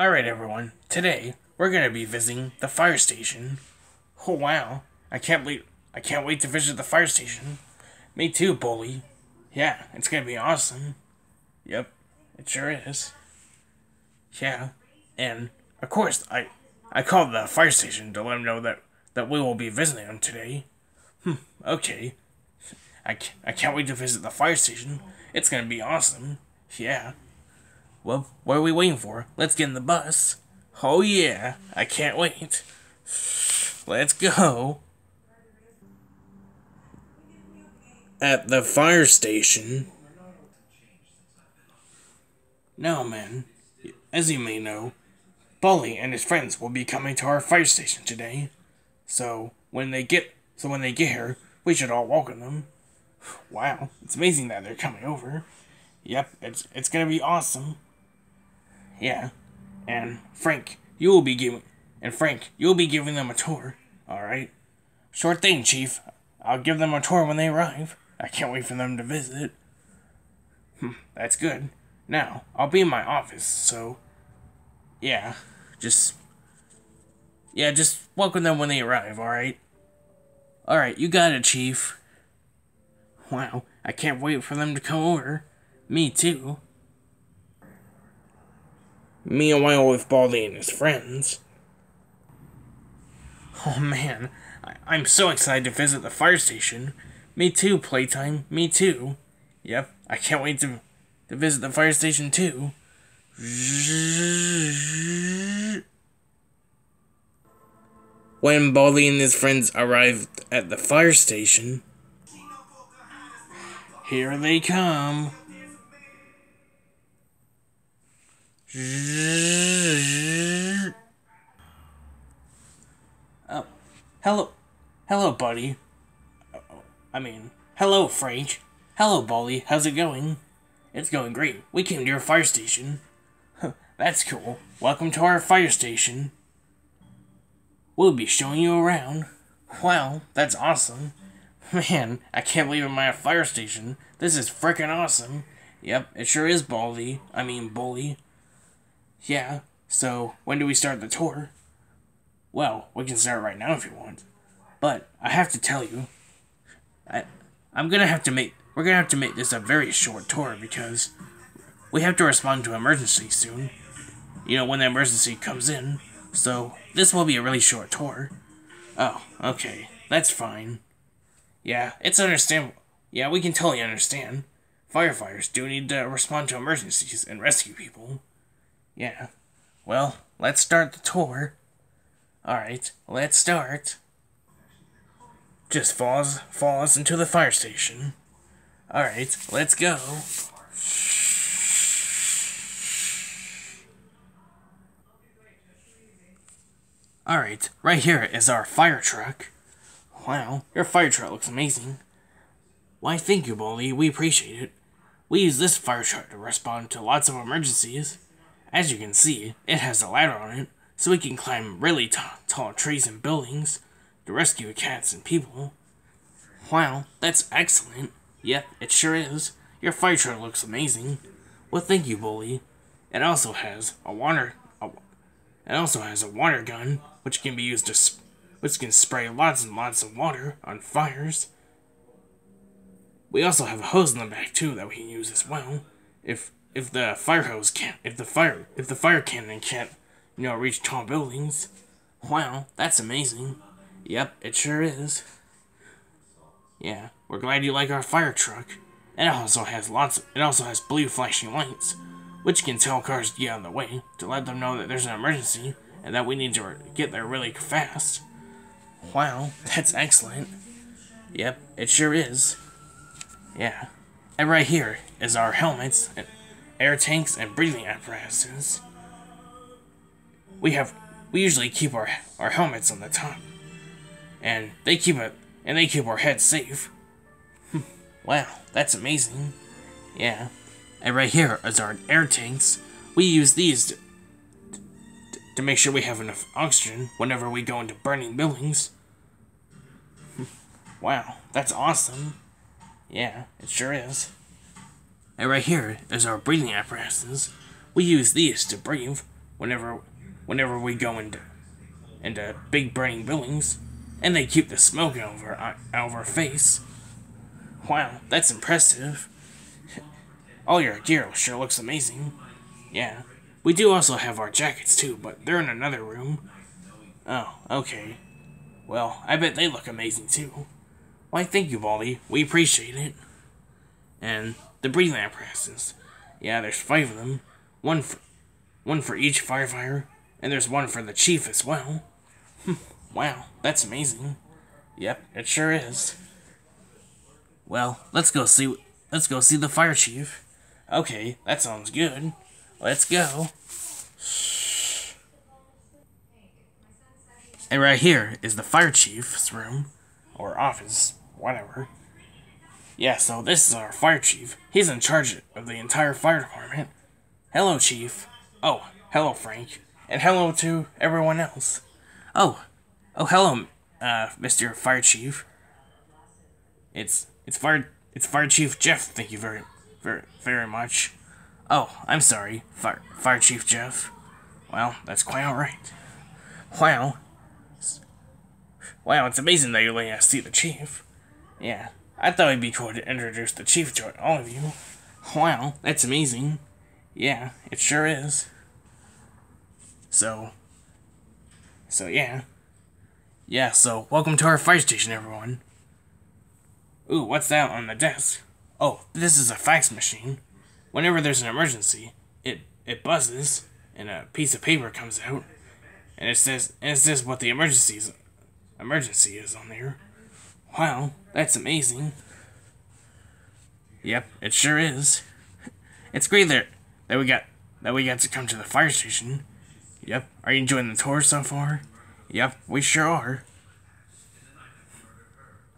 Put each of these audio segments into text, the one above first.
Alright, everyone. Today, we're gonna be visiting the fire station. Oh, wow. I can't wait. I can't wait to visit the fire station. Me too, bully. Yeah, it's gonna be awesome. Yep, it sure is. Yeah, and of course, I I called the fire station to let them know that, that we will be visiting them today. Hmm, okay. I, I can't wait to visit the fire station. It's gonna be awesome. Yeah. Well, what are we waiting for? Let's get in the bus. Oh yeah, I can't wait. Let's go. At the fire station. Now, man, as you may know, Bully and his friends will be coming to our fire station today. So when they get so when they get here, we should all welcome them. Wow, it's amazing that they're coming over. Yep, it's it's gonna be awesome. Yeah, and Frank, you will be giving and Frank, you'll be giving them a tour. All right, sure thing, Chief. I'll give them a tour when they arrive. I can't wait for them to visit. Hmm, that's good. Now I'll be in my office, so yeah, just yeah, just welcome them when they arrive. All right. All right, you got it, Chief. Wow, I can't wait for them to come over. Me too. Meanwhile, with Baldi and his friends. Oh man, I- I'm so excited to visit the fire station. Me too, Playtime. Me too. Yep, I can't wait to, to visit the fire station too. When Baldi and his friends arrived at the fire station, here they come. Oh, hello, hello, buddy. I mean, hello, Frank. Hello, Baldi. How's it going? It's going great. We came to your fire station. That's cool. Welcome to our fire station. We'll be showing you around. Wow, that's awesome. Man, I can't believe I'm at a fire station. This is frickin' awesome. Yep, it sure is Baldi. I mean, Bully. Yeah, so when do we start the tour? Well, we can start right now if you want. But I have to tell you, I, I'm gonna have to make, we're gonna have to make this a very short tour because we have to respond to emergency soon. You know, when the emergency comes in. So, this will be a really short tour. Oh, okay. That's fine. Yeah, it's understandable. Yeah, we can totally understand. Firefighters do need to respond to emergencies and rescue people. Yeah. Well, let's start the tour. Alright, let's start. Just falls, falls into the fire station. Alright, let's go. Alright, right here is our fire truck. Wow, your fire truck looks amazing. Why, thank you, Bully. We appreciate it. We use this fire truck to respond to lots of emergencies. As you can see, it has a ladder on it, so we can climb really tall trees and buildings to rescue cats and people. Wow, that's excellent. Yep, it sure is. Your fire truck looks amazing. Well, thank you, Bully. It also has a water. A, it also has a water gun, which can be used to, which can spray lots and lots of water on fires. We also have a hose in the back too that we can use as well. If if the fire hose can't, if the fire, if the fire cannon can't, you know, reach tall buildings. Wow, that's amazing. Yep, it sure is. Yeah, we're glad you like our fire truck. It also has lots. Of, it also has blue flashing lights, which can tell cars to get out of the way to let them know that there's an emergency and that we need to get there really fast. Wow, that's excellent. Yep, it sure is. Yeah. And right here is our helmets, and air tanks, and breathing apparatuses. We have we usually keep our our helmets on the top. And they keep it and they keep our heads safe. Hmm, wow, that's amazing. Yeah. And right here is our air tanks. We use these to, to, to make sure we have enough oxygen whenever we go into burning buildings. Hmm, wow, that's awesome. Yeah, it sure is. And right here is our breathing apparatuses. We use these to breathe whenever whenever we go into into big burning buildings, and they keep the smoke out uh, of our out of our face. Wow, that's impressive. All your gear sure looks amazing. Yeah. We do also have our jackets too, but they're in another room. Oh, okay. Well, I bet they look amazing too. Why, thank you, Baldi. We appreciate it. And the breathing apparatus. Yeah, there's five of them. One for, one for each firefighter, and there's one for the chief as well. Hmm, wow, that's amazing. Yep, it sure is. Well, let's go see. Let's go see the fire chief. Okay, that sounds good. Let's go. And right here is the fire chief's room, or office, whatever. Yeah, so this is our fire chief. He's in charge of the entire fire department. Hello, chief. Oh, hello, Frank. And hello to everyone else. Oh, oh, hello, uh, Mr. Fire Chief. It's, it's Fire, it's Fire Chief Jeff, thank you very, very, very much. Oh, I'm sorry, Fire, Fire Chief Jeff. Well, that's quite alright. Wow. Wow, it's amazing that you're letting us see the chief. Yeah, I thought it'd be cool to introduce the chief to all of you. Wow, that's amazing. Yeah, it sure is. So, so yeah. Yeah, so welcome to our fire station, everyone. Ooh, what's that on the desk? Oh, this is a fax machine. Whenever there's an emergency, it, it buzzes, and a piece of paper comes out, and it says, and it says what the emergency is, emergency is on there. Wow, that's amazing. Yep, it sure is. It's great that, that we got that we got to come to the fire station. Yep. Are you enjoying the tour so far? Yep, we sure are.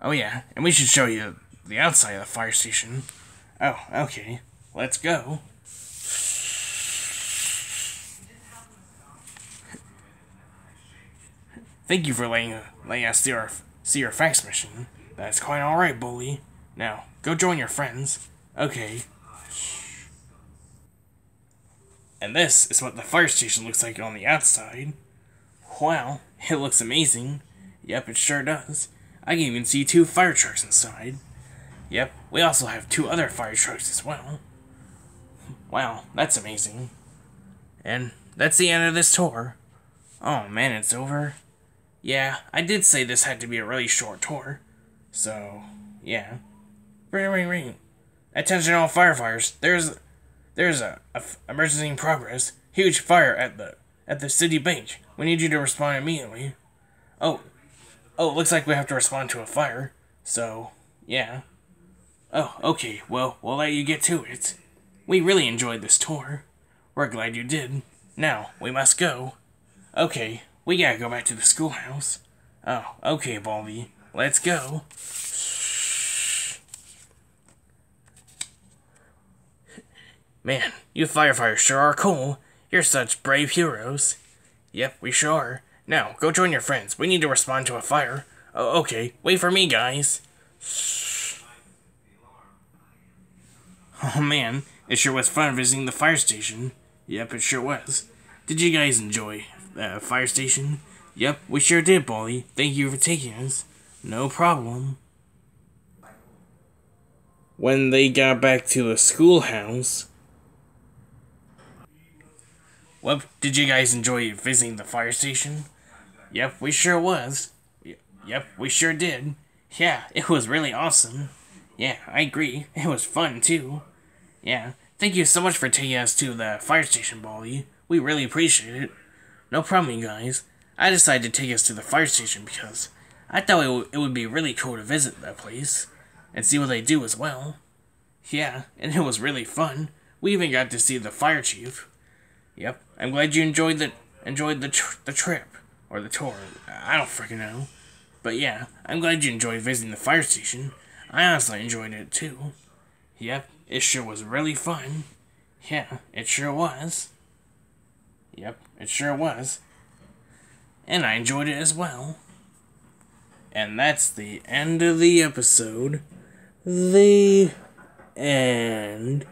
Oh yeah, and we should show you the outside of the fire station. Oh, okay. Let's go. Thank you for letting, letting us see our, see your fax machine. That's quite alright, bully. Now, go join your friends. Okay. And this is what the fire station looks like on the outside. Wow, it looks amazing. Yep, it sure does. I can even see two fire trucks inside. Yep, we also have two other fire trucks as well. Wow, that's amazing. And that's the end of this tour. Oh man, it's over. Yeah, I did say this had to be a really short tour. So, yeah. Ring, ring, ring. Attention all firefighters. There's there's a, emergency in progress. Huge fire at the at the city bank. We need you to respond immediately. Oh, oh, it looks like we have to respond to a fire. So, yeah. Oh, okay. Well, we'll let you get to it. We really enjoyed this tour. We're glad you did. Now, we must go. Okay, we gotta go back to the schoolhouse. Oh, okay, Baldi. Let's go. Man, you firefighters sure are cool. You're such brave heroes. Yep, we sure are. Now, go join your friends. We need to respond to a fire. Oh, okay. Wait for me, guys. Oh, man. It sure was fun visiting the fire station. Yep, it sure was. Did you guys enjoy uh, fire station? Yep, we sure did, Baldi. Thank you for taking us. No problem. When they got back to the schoolhouse, well, did you guys enjoy visiting the fire station? Yep, we sure was. Yep, we sure did. Yeah, it was really awesome. Yeah, I agree. It was fun, too. Yeah, thank you so much for taking us to the fire station, Baldi. We really appreciate it. No problem, you guys. I decided to take us to the fire station because I thought it, it would be really cool to visit that place and see what they do as well. Yeah, and it was really fun. We even got to see the fire chief. Yep. I'm glad you enjoyed the enjoyed the tr the trip or the tour. I don't freaking know. But yeah, I'm glad you enjoyed visiting the fire station. I honestly enjoyed it too. Yep, it sure was really fun. Yeah, it sure was. Yep, it sure was. And I enjoyed it as well. And that's the end of the episode. The end.